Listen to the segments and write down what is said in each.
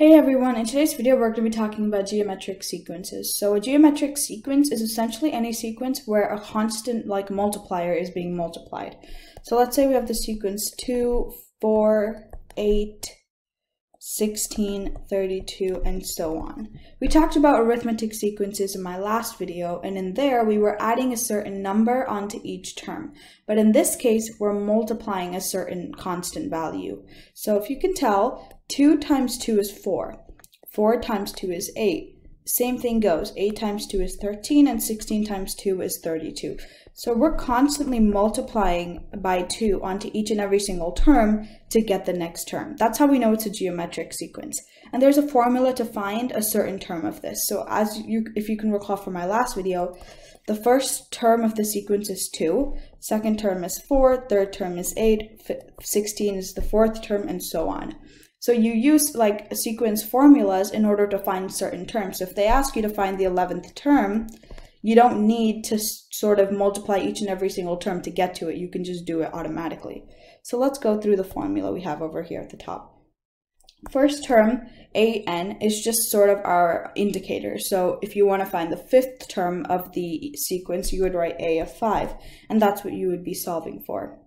Hey everyone, in today's video we're going to be talking about geometric sequences. So a geometric sequence is essentially any sequence where a constant like multiplier is being multiplied. So let's say we have the sequence 2, 4, 8, 16, 32, and so on. We talked about arithmetic sequences in my last video, and in there we were adding a certain number onto each term. But in this case, we're multiplying a certain constant value. So if you can tell, 2 times 2 is 4. 4 times 2 is 8. Same thing goes. 8 times 2 is 13 and 16 times 2 is 32. So we're constantly multiplying by 2 onto each and every single term to get the next term. That's how we know it's a geometric sequence. And there's a formula to find a certain term of this. So as you, if you can recall from my last video, the first term of the sequence is 2, second term is 4, third term is 8, 16 is the fourth term, and so on. So you use like sequence formulas in order to find certain terms. So if they ask you to find the 11th term, you don't need to sort of multiply each and every single term to get to it. You can just do it automatically. So let's go through the formula we have over here at the top. First term, an, is just sort of our indicator. So if you want to find the fifth term of the sequence, you would write a of 5, and that's what you would be solving for.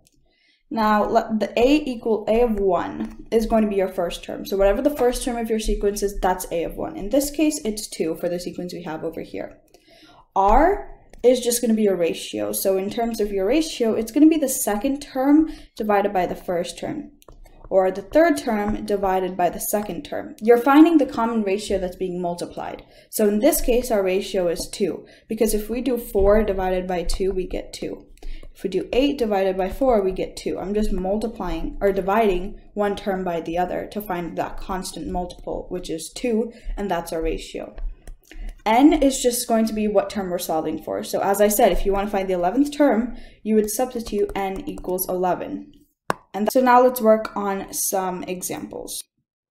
Now, the a equal a of 1 is going to be your first term. So whatever the first term of your sequence is, that's a of 1. In this case, it's 2 for the sequence we have over here. r is just going to be your ratio. So in terms of your ratio, it's going to be the second term divided by the first term, or the third term divided by the second term. You're finding the common ratio that's being multiplied. So in this case, our ratio is 2, because if we do 4 divided by 2, we get 2. If we do 8 divided by 4, we get 2. I'm just multiplying or dividing one term by the other to find that constant multiple, which is 2, and that's our ratio. n is just going to be what term we're solving for. So as I said, if you want to find the 11th term, you would substitute n equals 11. And so now let's work on some examples.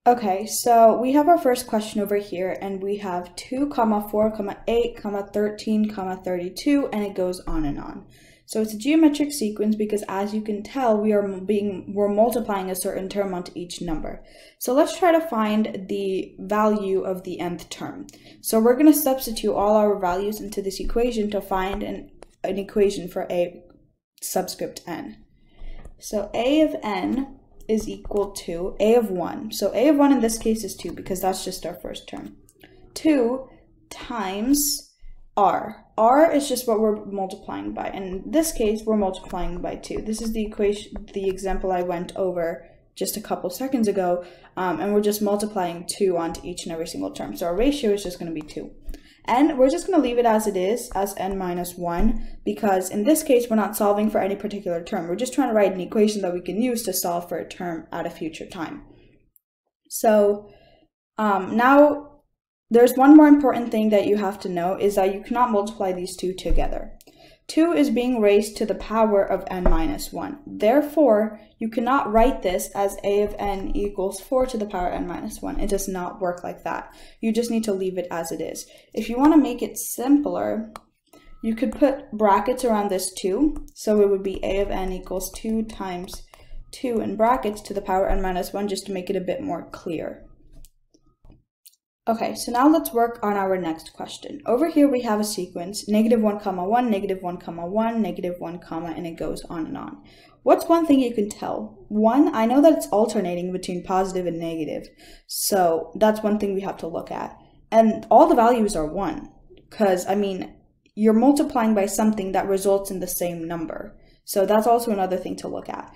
Okay, so we have our first question over here, and we have 2, comma 4, comma 8, comma 13, comma 32, and it goes on and on. So it's a geometric sequence because as you can tell, we are being we're multiplying a certain term onto each number. So let's try to find the value of the nth term. So we're going to substitute all our values into this equation to find an, an equation for a subscript n. So a of n is equal to a of 1. So a of 1 in this case is 2 because that's just our first term. 2 times r. r is just what we're multiplying by. And in this case, we're multiplying by 2. This is the equation, the example I went over just a couple seconds ago, um, and we're just multiplying 2 onto each and every single term. So our ratio is just going to be 2. And we're just going to leave it as it is, as n minus 1, because in this case, we're not solving for any particular term. We're just trying to write an equation that we can use to solve for a term at a future time. So um, now there's one more important thing that you have to know is that you cannot multiply these two together. 2 is being raised to the power of n minus 1. Therefore, you cannot write this as a of n equals 4 to the power n minus 1. It does not work like that. You just need to leave it as it is. If you want to make it simpler, you could put brackets around this 2. So it would be a of n equals 2 times 2 in brackets to the power n minus 1 just to make it a bit more clear. Okay, so now let's work on our next question. Over here we have a sequence, negative 1 comma 1, negative 1 comma 1, negative 1 comma, and it goes on and on. What's one thing you can tell? One, I know that it's alternating between positive and negative, so that's one thing we have to look at. And all the values are 1, because, I mean, you're multiplying by something that results in the same number. So that's also another thing to look at.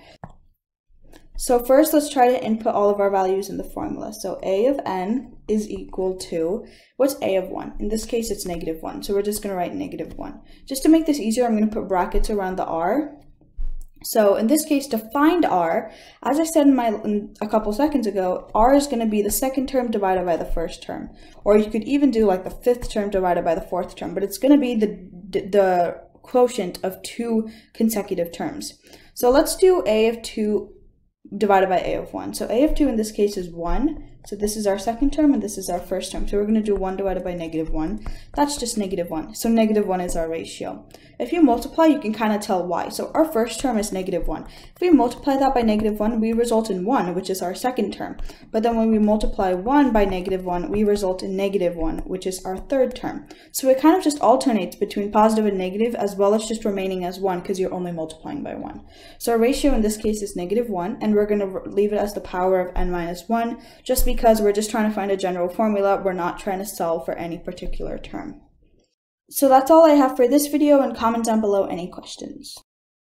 So first, let's try to input all of our values in the formula. So a of n is equal to, what's a of 1? In this case, it's negative 1. So we're just going to write negative 1. Just to make this easier, I'm going to put brackets around the r. So in this case, to find r, as I said in my in a couple seconds ago, r is going to be the second term divided by the first term. Or you could even do like the fifth term divided by the fourth term, but it's going to be the, the quotient of two consecutive terms. So let's do a of 2 divided by a of 1. So a of 2 in this case is 1. So this is our second term and this is our first term. So we're going to do 1 divided by negative 1. That's just negative 1. So negative 1 is our ratio. If you multiply, you can kind of tell why. So our first term is negative 1. If we multiply that by negative 1, we result in 1, which is our second term. But then when we multiply 1 by negative 1, we result in negative 1, which is our third term. So it kind of just alternates between positive and negative as well as just remaining as 1 because you're only multiplying by 1. So our ratio in this case is negative 1, and we're going to leave it as the power of n minus 1 just because because we're just trying to find a general formula. We're not trying to solve for any particular term. So that's all I have for this video and comment down below any questions.